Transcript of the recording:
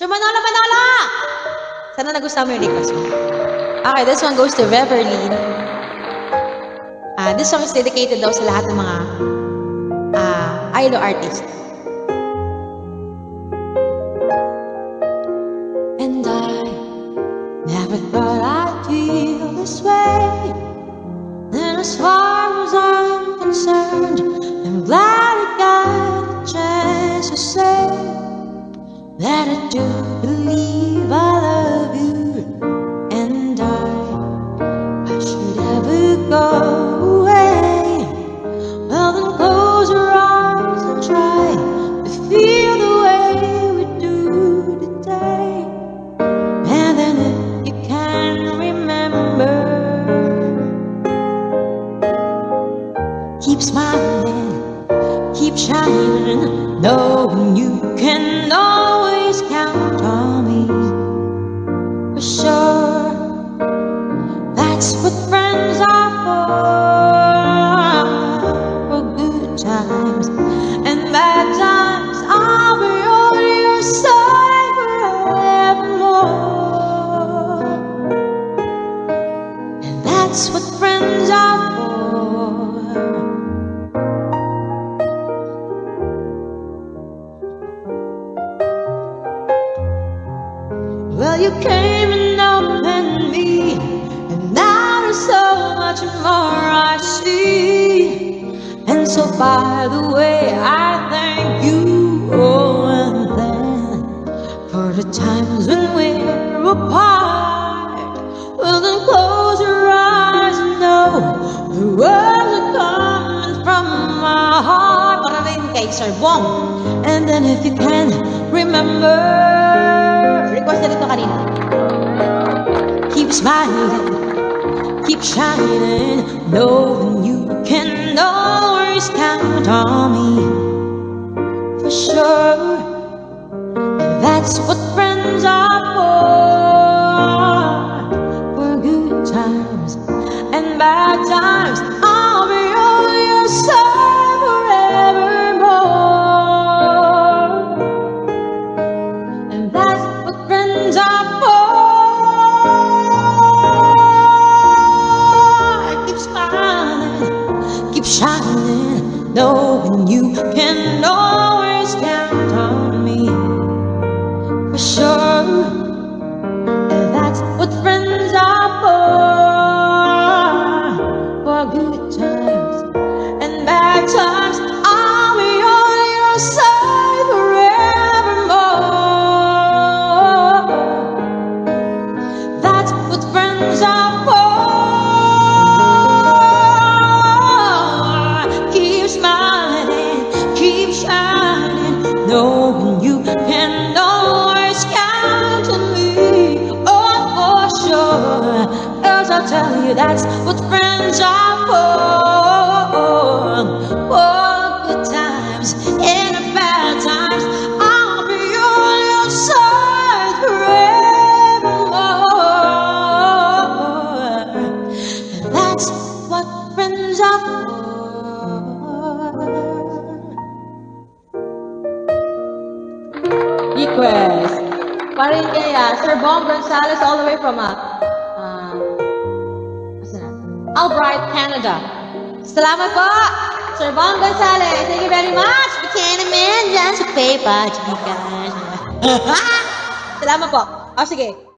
Sir Manolo Manolo! Sana nagustuhan mo yung request mo. Okay, this one goes to Reverly. Ah, this song is dedicated daw sa lahat ng mga ah, idol artist. And I never thought I'd feel this way. Do believe I love you. And I, I should ever go away. Well, then close your eyes and try to feel the way we do today. And then if you can remember, keep smiling, keep shining, knowing you can always Well, you came and opened me, and now there's so much more I see. And so, by the way, I thank you, oh, and then for the times when we're apart. Well, then close your eyes and know the words are coming from my heart. Para rin kay Sir Bong. And then if you can remember, Keep smiling, keep shining, knowing you can always count on me. For sure, and that's what friends are knowing you can always count on me. For sure, knowing you can always count on me. Oh, for sure. Cause I'll tell you that's what friends are. For Para rin kay ah, Sir Bong Gonzalez all the way from uh, uh? Albright, Canada. Salamat po, Sir Bong Gonzalez. Thank you very much. Bikini man, dyan sa paper. Salamat po. O, sige.